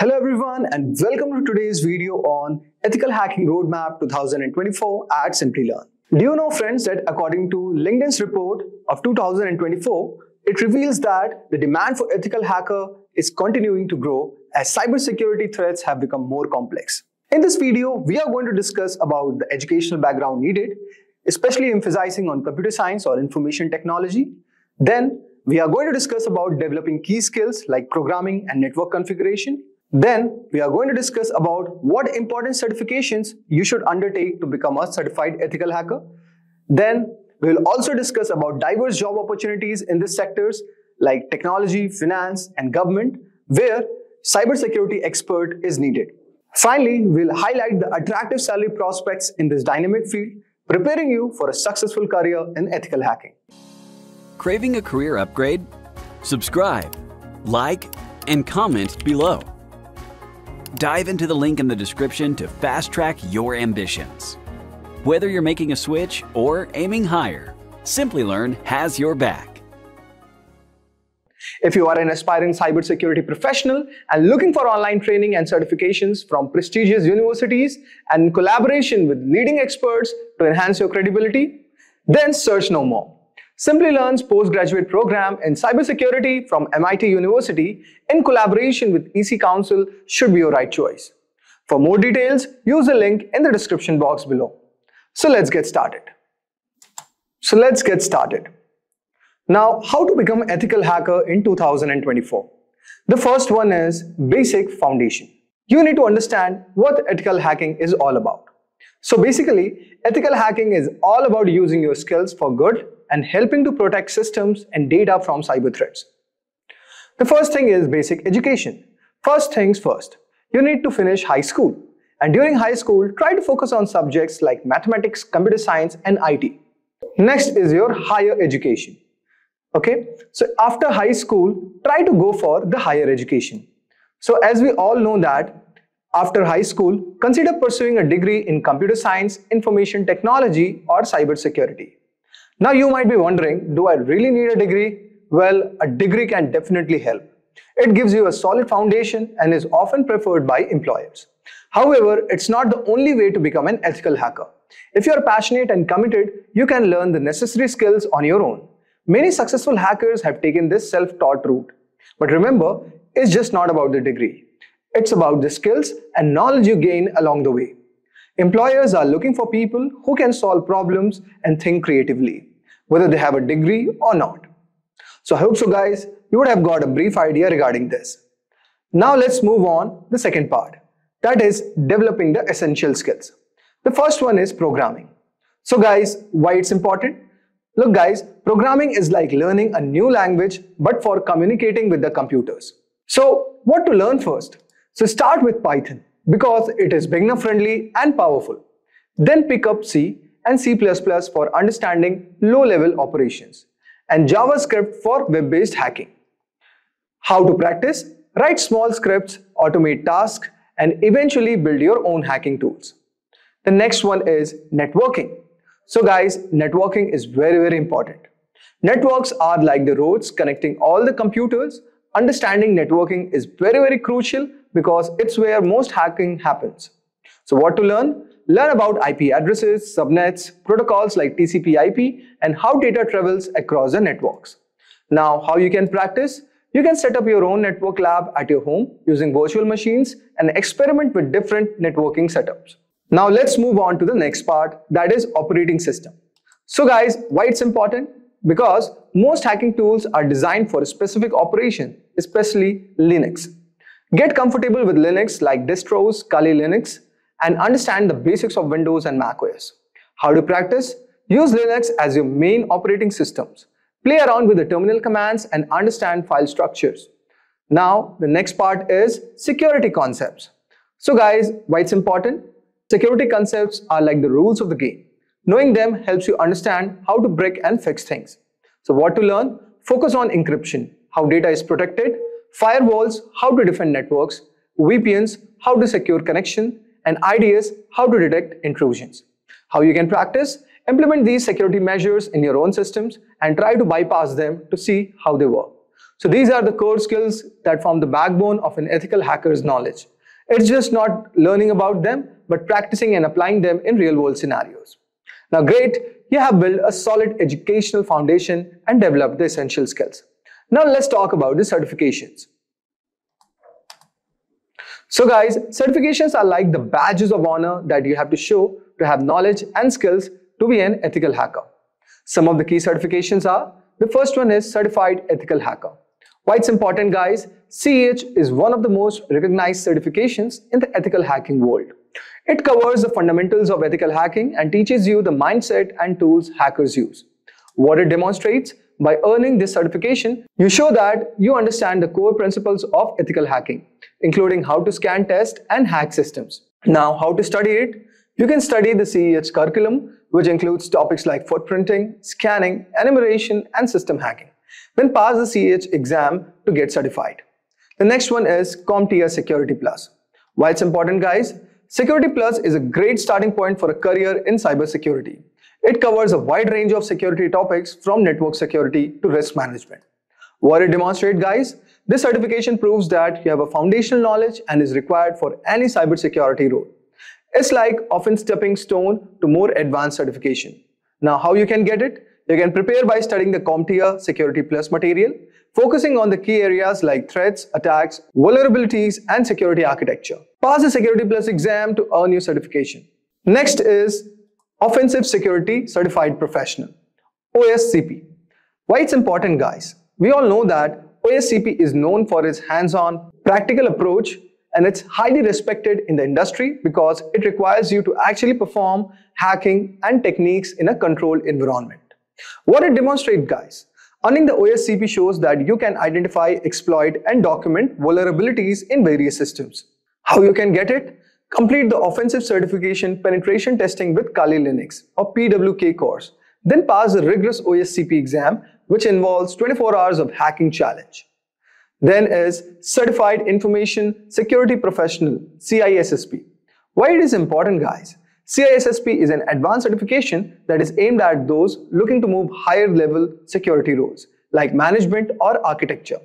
Hello everyone and welcome to today's video on Ethical Hacking Roadmap 2024 at Simplilearn. Do you know friends that according to LinkedIn's report of 2024, it reveals that the demand for ethical hacker is continuing to grow as cybersecurity threats have become more complex. In this video, we are going to discuss about the educational background needed, especially emphasizing on computer science or information technology. Then, we are going to discuss about developing key skills like programming and network configuration. Then, we are going to discuss about what important certifications you should undertake to become a certified ethical hacker. Then, we will also discuss about diverse job opportunities in these sectors like technology, finance, and government, where cybersecurity expert is needed. Finally, we'll highlight the attractive salary prospects in this dynamic field, preparing you for a successful career in ethical hacking. Craving a career upgrade? Subscribe, like, and comment below. Dive into the link in the description to fast track your ambitions. Whether you're making a switch or aiming higher, Simplilearn has your back. If you are an aspiring cybersecurity professional and looking for online training and certifications from prestigious universities and collaboration with leading experts to enhance your credibility, then search no more. Simplilearn's postgraduate program in cybersecurity from MIT University in collaboration with EC Council should be your right choice. For more details, use the link in the description box below. So let's get started. So let's get started. Now, how to become ethical hacker in 2024? The first one is basic foundation. You need to understand what ethical hacking is all about. So basically, ethical hacking is all about using your skills for good and helping to protect systems and data from cyber threats. The first thing is basic education. First things first, you need to finish high school. And during high school, try to focus on subjects like mathematics, computer science, and IT. Next is your higher education. Okay, so after high school, try to go for the higher education. So as we all know that after high school, consider pursuing a degree in computer science, information technology or cybersecurity. Now you might be wondering, do I really need a degree? Well, a degree can definitely help. It gives you a solid foundation and is often preferred by employers. However, it's not the only way to become an ethical hacker. If you are passionate and committed, you can learn the necessary skills on your own. Many successful hackers have taken this self-taught route. But remember, it's just not about the degree. It's about the skills and knowledge you gain along the way. Employers are looking for people who can solve problems and think creatively, whether they have a degree or not. So I hope so guys, you would have got a brief idea regarding this. Now let's move on the second part. That is developing the essential skills. The first one is programming. So guys, why it's important? Look guys, programming is like learning a new language but for communicating with the computers. So what to learn first? So start with Python because it is beginner friendly and powerful. Then pick up C and C++ for understanding low level operations and JavaScript for web-based hacking. How to practice? Write small scripts, automate tasks and eventually build your own hacking tools. The next one is networking. So guys, networking is very, very important. Networks are like the roads connecting all the computers. Understanding networking is very, very crucial because it's where most hacking happens. So what to learn? Learn about IP addresses, subnets, protocols like TCP IP and how data travels across the networks. Now, how you can practice? You can set up your own network lab at your home using virtual machines and experiment with different networking setups. Now let's move on to the next part that is operating system. So guys, why it's important? Because most hacking tools are designed for a specific operation, especially Linux. Get comfortable with Linux like distros, Kali Linux and understand the basics of Windows and macOS. How to practice? Use Linux as your main operating systems. Play around with the terminal commands and understand file structures. Now, the next part is security concepts. So guys, why it's important? Security concepts are like the rules of the game. Knowing them helps you understand how to break and fix things. So what to learn? Focus on encryption, how data is protected, firewalls, how to defend networks, VPNs, how to secure connection, and IDS how to detect intrusions. How you can practice? Implement these security measures in your own systems and try to bypass them to see how they work. So these are the core skills that form the backbone of an ethical hacker's knowledge. It's just not learning about them, but practicing and applying them in real world scenarios. Now great, you have built a solid educational foundation and developed the essential skills. Now let's talk about the certifications. So guys, certifications are like the badges of honor that you have to show to have knowledge and skills to be an ethical hacker. Some of the key certifications are, the first one is Certified Ethical Hacker. Why it's important guys, CEH is one of the most recognized certifications in the ethical hacking world. It covers the fundamentals of ethical hacking and teaches you the mindset and tools hackers use. What it demonstrates, by earning this certification, you show that you understand the core principles of ethical hacking, including how to scan, test, and hack systems. Now, how to study it? You can study the CEH curriculum, which includes topics like footprinting, scanning, enumeration, and system hacking. Then pass the CEH exam to get certified. The next one is CompTIA Security Plus. Why it's important, guys? Security Plus is a great starting point for a career in cybersecurity. It covers a wide range of security topics from network security to risk management. What it demonstrates, guys? This certification proves that you have a foundational knowledge and is required for any cybersecurity role. It's like often stepping stone to more advanced certification. Now, how you can get it? You can prepare by studying the CompTIA Security Plus material, focusing on the key areas like threats, attacks, vulnerabilities, and security architecture. Pass the Security Plus exam to earn your certification. Next is Offensive Security Certified Professional, OSCP. Why it's important guys? We all know that OSCP is known for its hands-on, practical approach and it's highly respected in the industry because it requires you to actually perform hacking and techniques in a controlled environment. What it demonstrates guys? Earning the OSCP shows that you can identify, exploit and document vulnerabilities in various systems. How you can get it? Complete the offensive certification penetration testing with Kali Linux or PWK course. Then pass the rigorous OSCP exam which involves 24 hours of hacking challenge. Then is Certified Information Security Professional CISSP. Why it is important guys? CISSP is an advanced certification that is aimed at those looking to move higher level security roles like management or architecture.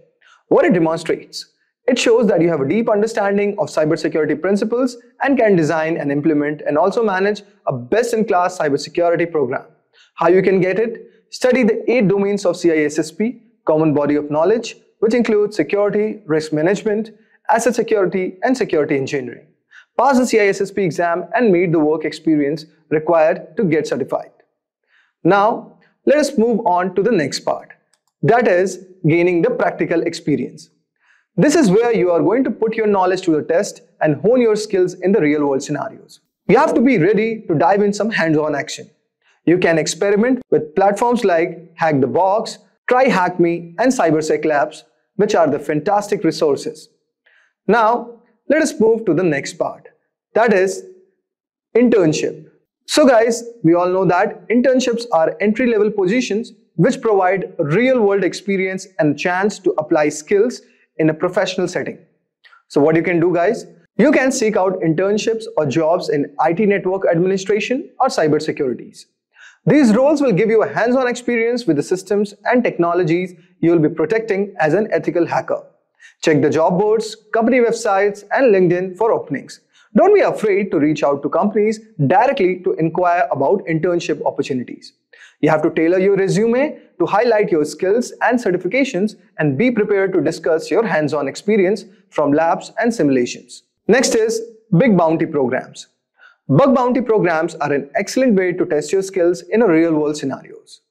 What it demonstrates? It shows that you have a deep understanding of cybersecurity principles and can design and implement and also manage a best-in-class cybersecurity program. How you can get it? Study the eight domains of CISSP, common body of knowledge, which includes security, risk management, asset security, and security engineering. Pass the CISSP exam and meet the work experience required to get certified. Now, let us move on to the next part. That is gaining the practical experience. This is where you are going to put your knowledge to the test and hone your skills in the real world scenarios. You have to be ready to dive in some hands-on action. You can experiment with platforms like Hack the Box, Try Hack Me and CyberSec Labs, which are the fantastic resources. Now, let us move to the next part. That is internship. So guys, we all know that internships are entry-level positions which provide real-world experience and chance to apply skills in a professional setting. So what you can do guys? You can seek out internships or jobs in IT network administration or cybersecurities. These roles will give you a hands-on experience with the systems and technologies you will be protecting as an ethical hacker. Check the job boards, company websites and LinkedIn for openings. Don't be afraid to reach out to companies directly to inquire about internship opportunities. You have to tailor your resume to highlight your skills and certifications and be prepared to discuss your hands-on experience from labs and simulations. Next is bug Bounty Programs. Bug bounty programs are an excellent way to test your skills in real-world scenarios.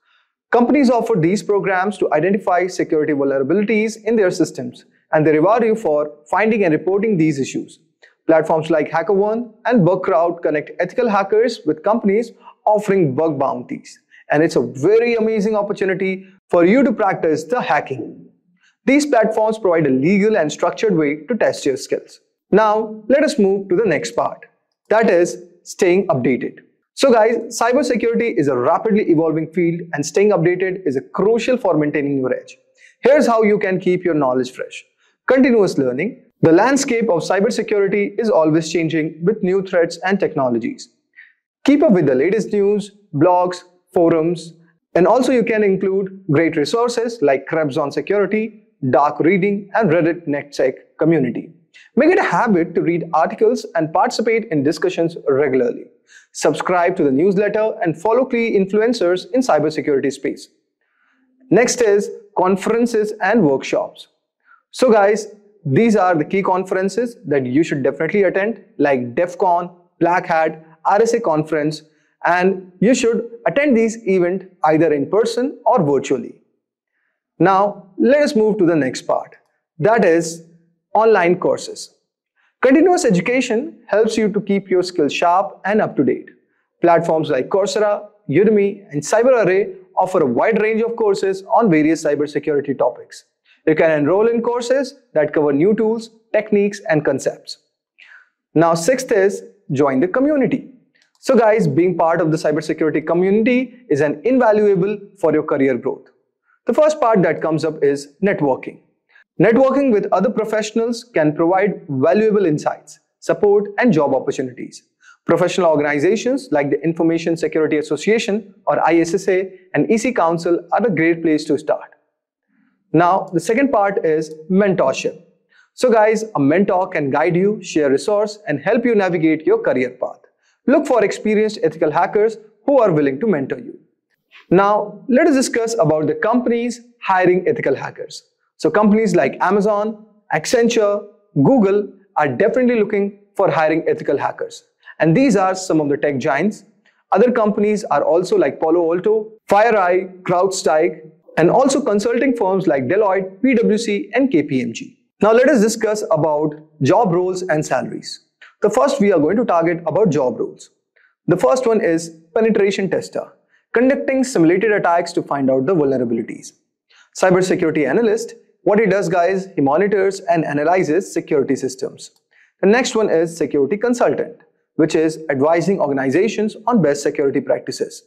Companies offer these programs to identify security vulnerabilities in their systems and they reward you for finding and reporting these issues. Platforms like HackerOne and Bugcrowd connect ethical hackers with companies offering bug bounties and it's a very amazing opportunity for you to practice the hacking. These platforms provide a legal and structured way to test your skills. Now, let us move to the next part. That is staying updated. So guys, cybersecurity is a rapidly evolving field and staying updated is a crucial for maintaining your edge. Here's how you can keep your knowledge fresh. Continuous learning. The landscape of cybersecurity is always changing with new threats and technologies. Keep up with the latest news, blogs, forums, and also you can include great resources like Krebs on Security, dark reading, and Reddit NetSec community. Make it a habit to read articles and participate in discussions regularly. Subscribe to the newsletter and follow key influencers in cybersecurity space. Next is conferences and workshops. So guys, these are the key conferences that you should definitely attend like DEF CON, Black Hat, RSA conference and you should attend these event either in person or virtually. Now, let us move to the next part. That is online courses. Continuous education helps you to keep your skills sharp and up to date. Platforms like Coursera, Udemy, and Cybrary offer a wide range of courses on various cybersecurity topics. You can enroll in courses that cover new tools, techniques, and concepts. Now, sixth is join the community. So guys, being part of the cybersecurity community is an invaluable for your career growth. The first part that comes up is networking. Networking with other professionals can provide valuable insights, support, and job opportunities. Professional organizations like the Information Security Association or ISSA and EC Council are a great place to start. Now, the second part is mentorship. So guys, a mentor can guide you, share resource, and help you navigate your career path. Look for experienced ethical hackers who are willing to mentor you. Now, let us discuss about the companies hiring ethical hackers. So companies like Amazon, Accenture, Google are definitely looking for hiring ethical hackers. And these are some of the tech giants. Other companies are also like Palo Alto, FireEye, CrowdStrike, and also consulting firms like Deloitte, PwC, and KPMG. Now let us discuss about job roles and salaries. The first we are going to target about job roles. The first one is penetration tester, conducting simulated attacks to find out the vulnerabilities. Cybersecurity analyst what he does guys, he monitors and analyzes security systems. The next one is security consultant, which is advising organizations on best security practices.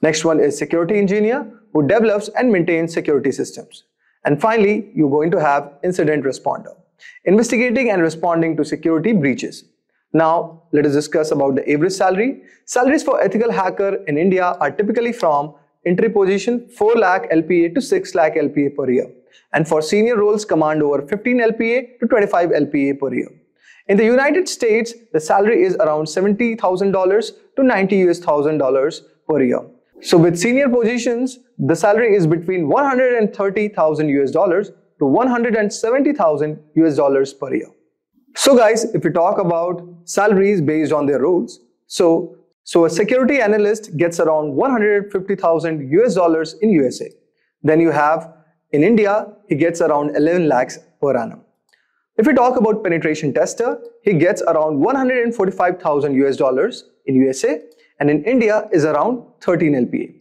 Next one is security engineer, who develops and maintains security systems. And finally, you're going to have incident responder, investigating and responding to security breaches. Now, let us discuss about the average salary. Salaries for ethical hacker in India are typically from entry position 4 lakh LPA to 6 lakh LPA per year and for senior roles command over 15 LPA to 25 LPA per year. In the United States, the salary is around $70,000 to 90 US thousand dollars per year. So with senior positions, the salary is between 130,000 US dollars to 170,000 US dollars per year. So guys, if we talk about salaries based on their roles, so so a security analyst gets around 150,000 US dollars in USA. Then you have in India, he gets around 11 lakhs per annum. If we talk about penetration tester, he gets around 145,000 US dollars in USA and in India is around 13 LPA.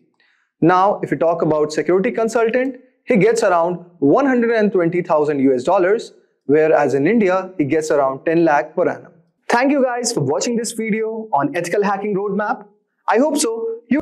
Now, if we talk about security consultant, he gets around 120,000 US dollars, whereas in India, he gets around 10 lakh per annum. Thank you guys for watching this video on ethical hacking roadmap. I hope so. You